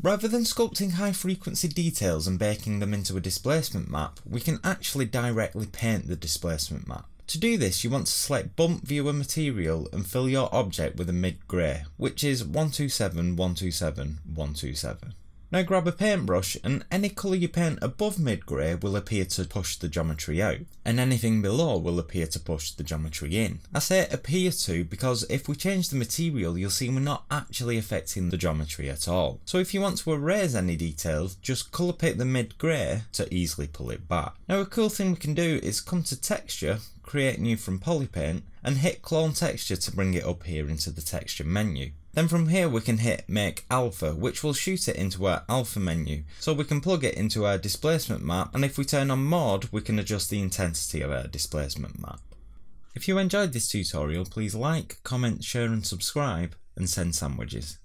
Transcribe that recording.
Rather than sculpting high frequency details and baking them into a displacement map, we can actually directly paint the displacement map. To do this you want to select bump viewer material and fill your object with a mid-grey, which is 127, 127, 127. Now grab a paintbrush and any colour you paint above mid-grey will appear to push the geometry out and anything below will appear to push the geometry in. I say appear to because if we change the material you'll see we're not actually affecting the geometry at all. So if you want to erase any details just colour pick the mid-grey to easily pull it back. Now a cool thing we can do is come to texture, create new from polypaint and hit clone texture to bring it up here into the texture menu. Then from here we can hit make alpha which will shoot it into our alpha menu so we can plug it into our displacement map and if we turn on mod we can adjust the intensity of our displacement map. If you enjoyed this tutorial please like, comment, share and subscribe and send sandwiches.